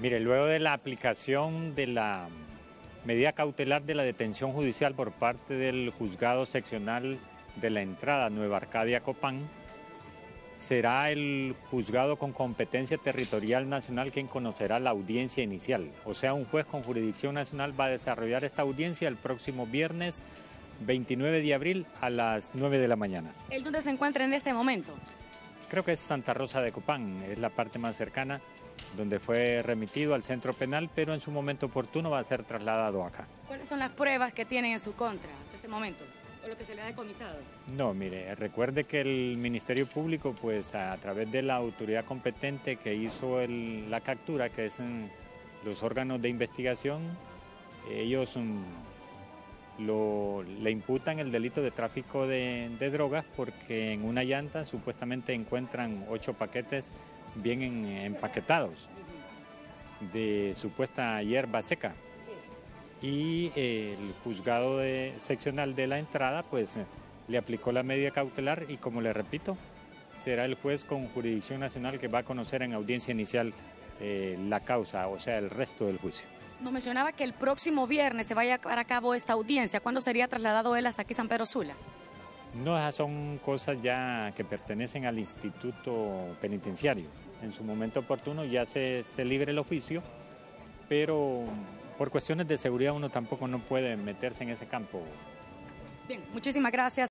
Mire, luego de la aplicación de la medida cautelar de la detención judicial por parte del juzgado seccional de la entrada Nueva Arcadia Copán, será el juzgado con competencia territorial nacional quien conocerá la audiencia inicial. O sea, un juez con jurisdicción nacional va a desarrollar esta audiencia el próximo viernes 29 de abril a las 9 de la mañana. ¿El dónde se encuentra en este momento? Creo que es Santa Rosa de Copán, es la parte más cercana, donde fue remitido al centro penal, pero en su momento oportuno va a ser trasladado acá. ¿Cuáles son las pruebas que tienen en su contra hasta este momento? ¿O lo que se le ha decomisado? No, mire, recuerde que el Ministerio Público, pues a través de la autoridad competente que hizo el- la captura, que es los órganos de investigación, ellos mm, lo- le imputan el delito de tráfico de, de drogas porque en una llanta supuestamente encuentran ocho paquetes bien en- empaquetados de supuesta hierba seca y eh, el juzgado de- seccional de la entrada pues eh, le aplicó la medida cautelar y como le repito, será el juez con jurisdicción nacional que va a conocer en audiencia inicial eh, la causa, o sea, el resto del juicio. Nos mencionaba que el próximo viernes se vaya a llevar a cabo esta audiencia. ¿Cuándo sería trasladado él hasta aquí San Pedro Sula? No, son cosas ya que pertenecen al instituto penitenciario. En su momento oportuno ya se, se libre el oficio, pero por cuestiones de seguridad uno tampoco no puede meterse en ese campo. Bien, muchísimas gracias.